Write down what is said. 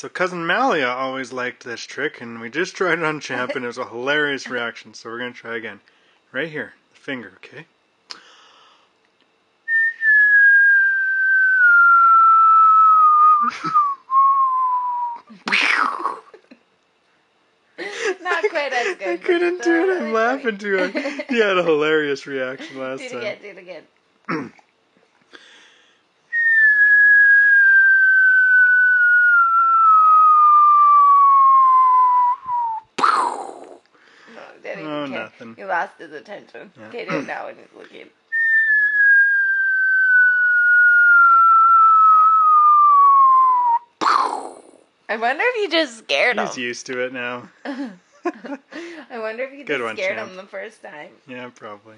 So cousin Malia always liked this trick, and we just tried it on Champ, and it was a hilarious reaction. So we're gonna try again, right here, the finger, okay? Not quite as good. I couldn't do it. I'm laughing too hard. He had a hilarious reaction last do it time. again. Do it again. didn't Oh, even care. nothing. He lost his attention. Yeah. Okay, do it now when he's looking. I wonder if you just scared He's him. He's used to it now. I wonder if you Good just one, scared champ. him the first time. Yeah, probably.